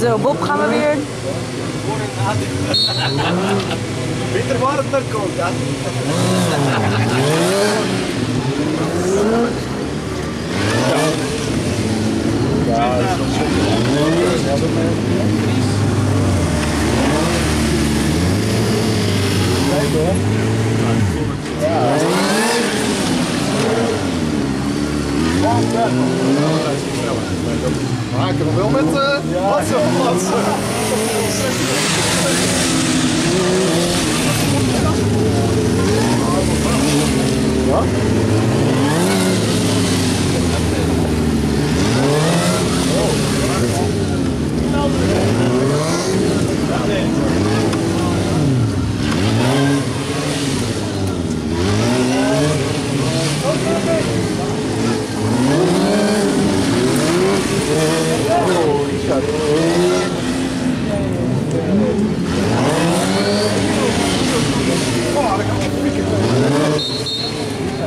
Zo, Bob, gaan we weer. Er het naar komt, hè? Ja, dat is. Ja. Hem wel met uh, platsen platsen. Ja?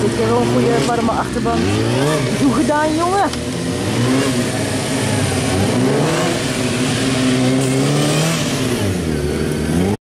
dit keer wel een goede warme achterband. Goed gedaan, jongen.